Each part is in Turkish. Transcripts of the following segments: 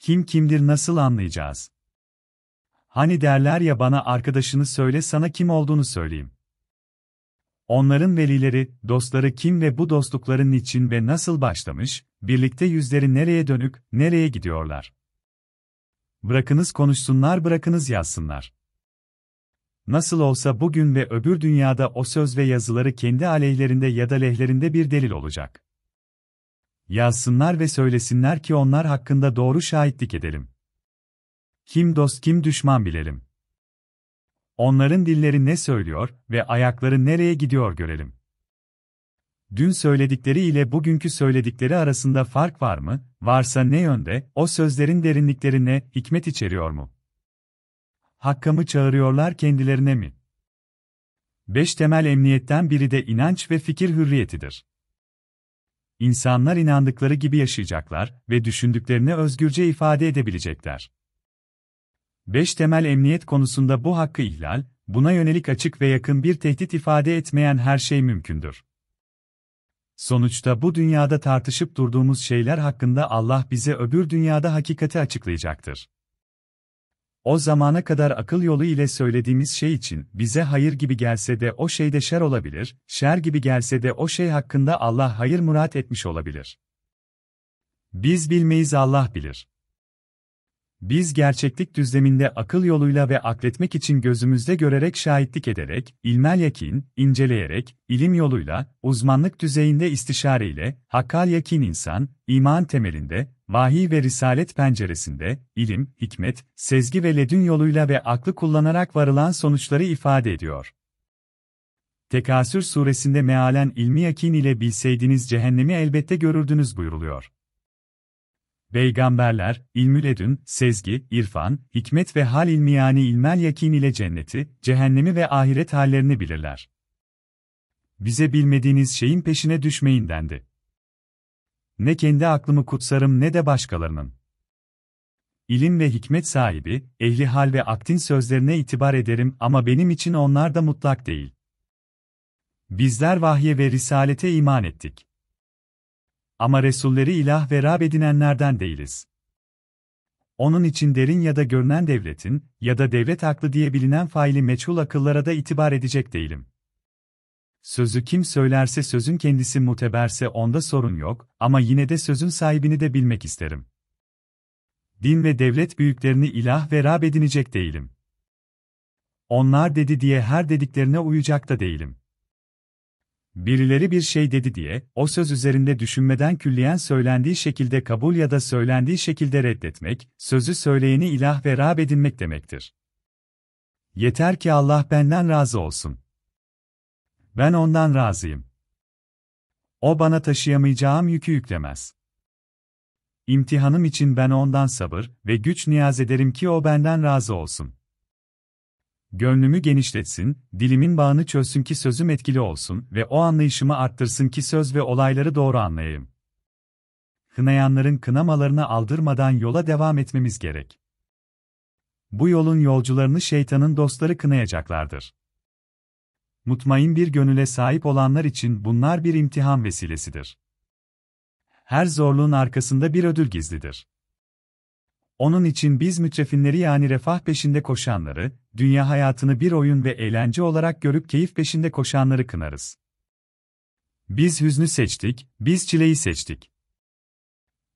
Kim kimdir nasıl anlayacağız? Hani derler ya bana arkadaşını söyle sana kim olduğunu söyleyeyim. Onların velileri, dostları kim ve bu dostlukların niçin ve nasıl başlamış, birlikte yüzleri nereye dönük, nereye gidiyorlar? Bırakınız konuşsunlar bırakınız yazsınlar. Nasıl olsa bugün ve öbür dünyada o söz ve yazıları kendi aleyhlerinde ya da lehlerinde bir delil olacak. Yazsınlar ve söylesinler ki onlar hakkında doğru şahitlik edelim. Kim dost kim düşman bilelim. Onların dilleri ne söylüyor ve ayakları nereye gidiyor görelim. Dün söyledikleri ile bugünkü söyledikleri arasında fark var mı? Varsa ne yönde? O sözlerin derinliklerine hikmet içeriyor mu? Hakka mı çağırıyorlar kendilerine mi? Beş temel emniyetten biri de inanç ve fikir hürriyetidir. İnsanlar inandıkları gibi yaşayacaklar ve düşündüklerini özgürce ifade edebilecekler. Beş temel emniyet konusunda bu hakkı ihlal, buna yönelik açık ve yakın bir tehdit ifade etmeyen her şey mümkündür. Sonuçta bu dünyada tartışıp durduğumuz şeyler hakkında Allah bize öbür dünyada hakikati açıklayacaktır. O zamana kadar akıl yolu ile söylediğimiz şey için bize hayır gibi gelse de o şeyde şer olabilir, şer gibi gelse de o şey hakkında Allah hayır murat etmiş olabilir. Biz bilmeyiz Allah bilir. Biz gerçeklik düzleminde akıl yoluyla ve akletmek için gözümüzde görerek şahitlik ederek, ilmel yakin, inceleyerek, ilim yoluyla, uzmanlık düzeyinde istişareyle, hakkal yakin insan, iman temelinde, vahiy ve risalet penceresinde, ilim, hikmet, sezgi ve ledün yoluyla ve aklı kullanarak varılan sonuçları ifade ediyor. Tekasür suresinde mealen ilmi yakin ile bilseydiniz cehennemi elbette görürdünüz buyuruluyor. Peygamberler, ilmüledün, sezgi, irfan, hikmet ve hal ilmi yani ilmel yakin ile cenneti, cehennemi ve ahiret hallerini bilirler. Bize bilmediğiniz şeyin peşine düşmeyin dendi. Ne kendi aklımı kutsarım ne de başkalarının. İlim ve hikmet sahibi, ehli hal ve aktin sözlerine itibar ederim ama benim için onlar da mutlak değil. Bizler vahye ve risalete iman ettik. Ama Resulleri ilah ve Rab edinenlerden değiliz. Onun için derin ya da görünen devletin, ya da devlet aklı diye bilinen faili meçhul akıllara da itibar edecek değilim. Sözü kim söylerse sözün kendisi muteberse onda sorun yok, ama yine de sözün sahibini de bilmek isterim. Din ve devlet büyüklerini ilah ve Rab edinecek değilim. Onlar dedi diye her dediklerine uyacak da değilim. Birileri bir şey dedi diye, o söz üzerinde düşünmeden külliyen söylendiği şekilde kabul ya da söylendiği şekilde reddetmek, sözü söyleyeni ilah ve Rab edinmek demektir. Yeter ki Allah benden razı olsun. Ben ondan razıyım. O bana taşıyamayacağım yükü yüklemez. İmtihanım için ben ondan sabır ve güç niyaz ederim ki o benden razı olsun. Gönlümü genişletsin, dilimin bağını çözsün ki sözüm etkili olsun ve o anlayışımı arttırsın ki söz ve olayları doğru anlayayım. Kınayanların kınamalarını aldırmadan yola devam etmemiz gerek. Bu yolun yolcularını şeytanın dostları kınayacaklardır. Mutmain bir gönüle sahip olanlar için bunlar bir imtihan vesilesidir. Her zorluğun arkasında bir ödül gizlidir. Onun için biz mütrefinleri yani refah peşinde koşanları, dünya hayatını bir oyun ve eğlence olarak görüp keyif peşinde koşanları kınarız. Biz hüznü seçtik, biz çileyi seçtik.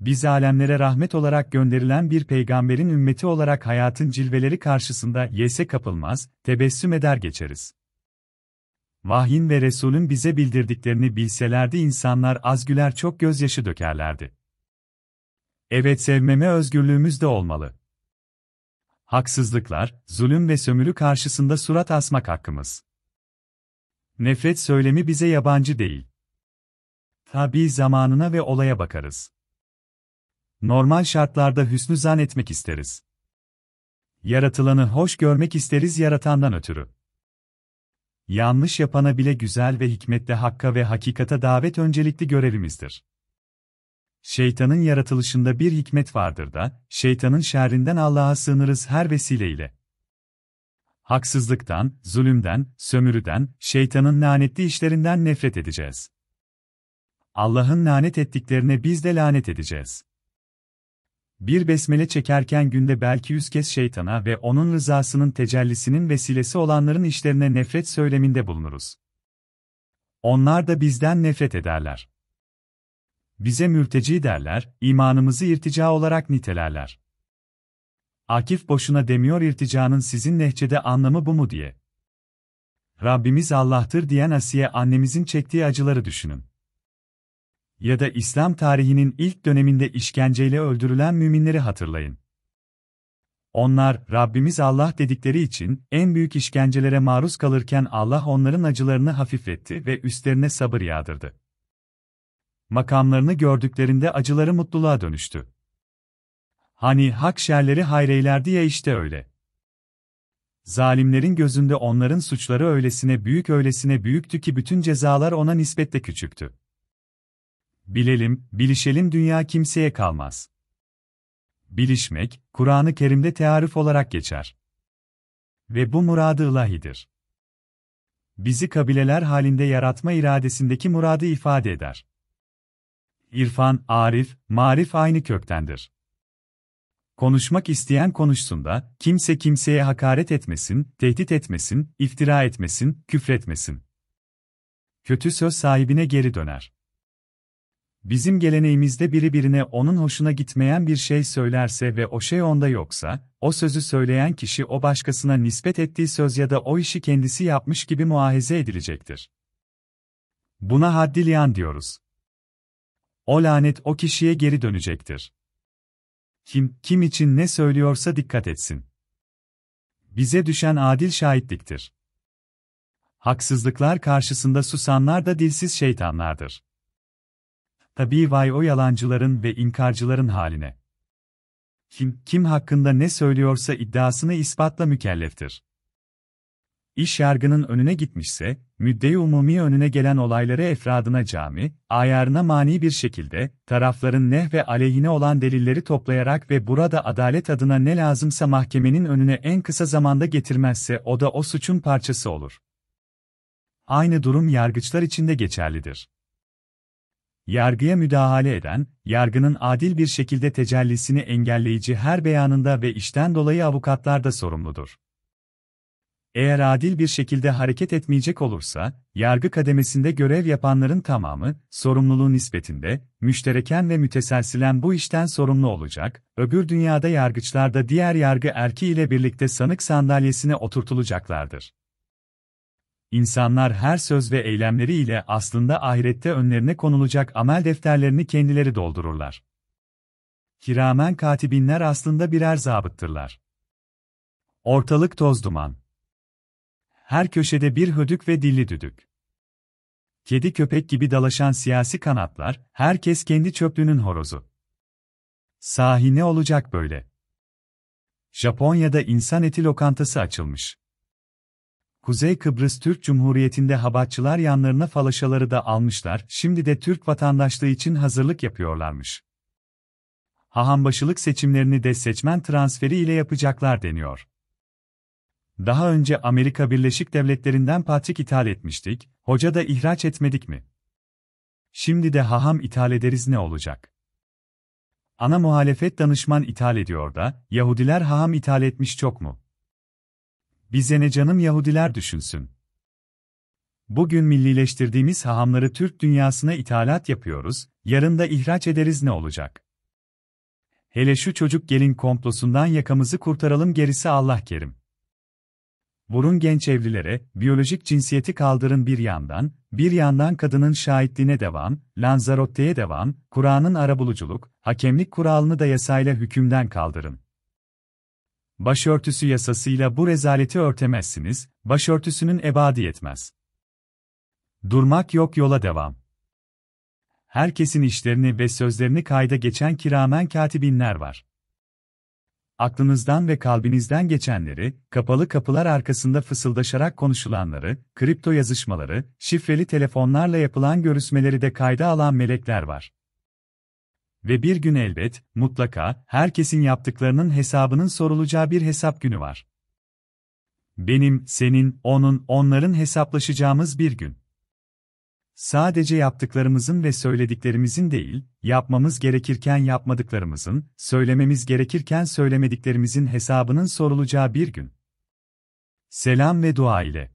Biz alemlere rahmet olarak gönderilen bir peygamberin ümmeti olarak hayatın cilveleri karşısında yese kapılmaz, tebessüm eder geçeriz. Vahyin ve Resulün bize bildirdiklerini bilselerdi insanlar az güler çok gözyaşı dökerlerdi. Evet sevmeme özgürlüğümüz de olmalı. Haksızlıklar, zulüm ve sömürü karşısında surat asmak hakkımız. Nefret söylemi bize yabancı değil. Tabi zamanına ve olaya bakarız. Normal şartlarda hüsnü zan etmek isteriz. Yaratılanı hoş görmek isteriz yaratandan ötürü. Yanlış yapana bile güzel ve hikmetle hakka ve hakikata davet öncelikli görevimizdir. Şeytanın yaratılışında bir hikmet vardır da, şeytanın şerrinden Allah'a sığınırız her vesileyle. Haksızlıktan, zulümden, sömürüden, şeytanın lanetli işlerinden nefret edeceğiz. Allah'ın lanet ettiklerine biz de lanet edeceğiz. Bir besmele çekerken günde belki yüz kez şeytana ve onun rızasının tecellisinin vesilesi olanların işlerine nefret söyleminde bulunuruz. Onlar da bizden nefret ederler. Bize mürteci derler, imanımızı irtica olarak nitelerler. Akif boşuna demiyor irticanın sizin nehçede anlamı bu mu diye. Rabbimiz Allah'tır diyen Asiye annemizin çektiği acıları düşünün. Ya da İslam tarihinin ilk döneminde işkenceyle öldürülen müminleri hatırlayın. Onlar, Rabbimiz Allah dedikleri için, en büyük işkencelere maruz kalırken Allah onların acılarını hafifletti ve üstlerine sabır yağdırdı. Makamlarını gördüklerinde acıları mutluluğa dönüştü. Hani hak şerleri hayreylerdi ya işte öyle. Zalimlerin gözünde onların suçları öylesine büyük öylesine büyüktü ki bütün cezalar ona nispetle küçüktü. Bilelim, bilişelim dünya kimseye kalmaz. Bilişmek, Kur'an-ı Kerim'de tearif olarak geçer. Ve bu muradı ilahidir. Bizi kabileler halinde yaratma iradesindeki muradı ifade eder. İrfan, arif, marif aynı köktendir. Konuşmak isteyen konuşsun da, kimse kimseye hakaret etmesin, tehdit etmesin, iftira etmesin, küfretmesin. Kötü söz sahibine geri döner. Bizim geleneğimizde biri birine onun hoşuna gitmeyen bir şey söylerse ve o şey onda yoksa, o sözü söyleyen kişi o başkasına nispet ettiği söz ya da o işi kendisi yapmış gibi muahize edilecektir. Buna haddiliyan diyoruz. O lanet o kişiye geri dönecektir. Kim, kim için ne söylüyorsa dikkat etsin. Bize düşen adil şahitliktir. Haksızlıklar karşısında susanlar da dilsiz şeytanlardır. Tabii vay o yalancıların ve inkarcıların haline. Kim, kim hakkında ne söylüyorsa iddiasını ispatla mükelleftir. İş yargının önüne gitmişse, müddei umumi önüne gelen olayları efradına cami, ayarına mani bir şekilde, tarafların neh ve aleyhine olan delilleri toplayarak ve burada adalet adına ne lazımsa mahkemenin önüne en kısa zamanda getirmezse o da o suçun parçası olur. Aynı durum yargıçlar için de geçerlidir. Yargıya müdahale eden, yargının adil bir şekilde tecellisini engelleyici her beyanında ve işten dolayı avukatlar da sorumludur. Eğer adil bir şekilde hareket etmeyecek olursa, yargı kademesinde görev yapanların tamamı, sorumluluğu nispetinde, müştereken ve müteselsilen bu işten sorumlu olacak, öbür dünyada yargıçlar da diğer yargı erki ile birlikte sanık sandalyesine oturtulacaklardır. İnsanlar her söz ve eylemleriyle aslında ahirette önlerine konulacak amel defterlerini kendileri doldururlar. Kiramen katibinler aslında birer zabıttırlar. Ortalık toz duman. Her köşede bir hödük ve dilli düdük. Kedi köpek gibi dalaşan siyasi kanatlar, herkes kendi çöplüğünün horozu. Sahi ne olacak böyle? Japonya'da insan eti lokantası açılmış. Kuzey Kıbrıs Türk Cumhuriyeti'nde habatçılar yanlarına falaşaları da almışlar, şimdi de Türk vatandaşlığı için hazırlık yapıyorlarmış. Hahambaşılık seçimlerini de seçmen transferi ile yapacaklar deniyor. Daha önce Amerika Birleşik Devletleri'nden patrik ithal etmiştik, hoca da ihraç etmedik mi? Şimdi de haham ithal ederiz ne olacak? Ana muhalefet danışman ithal ediyor da, Yahudiler haham ithal etmiş çok mu? Bize ne canım Yahudiler düşünsün. Bugün millileştirdiğimiz hahamları Türk dünyasına ithalat yapıyoruz, yarın da ihraç ederiz ne olacak? Hele şu çocuk gelin komplosundan yakamızı kurtaralım gerisi Allah kerim. Vurun genç evlilere, biyolojik cinsiyeti kaldırın bir yandan, bir yandan kadının şahitliğine devam, Lanzarotte'ye devam, Kur'an'ın arabuluculuk, hakemlik kuralını da yasayla hükümden kaldırın. Başörtüsü yasasıyla bu rezaleti örtemezsiniz, başörtüsünün ebadi yetmez. Durmak yok yola devam. Herkesin işlerini ve sözlerini kayda geçen kiramen katibinler var. Aklınızdan ve kalbinizden geçenleri, kapalı kapılar arkasında fısıldaşarak konuşulanları, kripto yazışmaları, şifreli telefonlarla yapılan görüşmeleri de kayda alan melekler var. Ve bir gün elbet, mutlaka, herkesin yaptıklarının hesabının sorulacağı bir hesap günü var. Benim, senin, onun, onların hesaplaşacağımız bir gün. Sadece yaptıklarımızın ve söylediklerimizin değil, yapmamız gerekirken yapmadıklarımızın, söylememiz gerekirken söylemediklerimizin hesabının sorulacağı bir gün. Selam ve dua ile.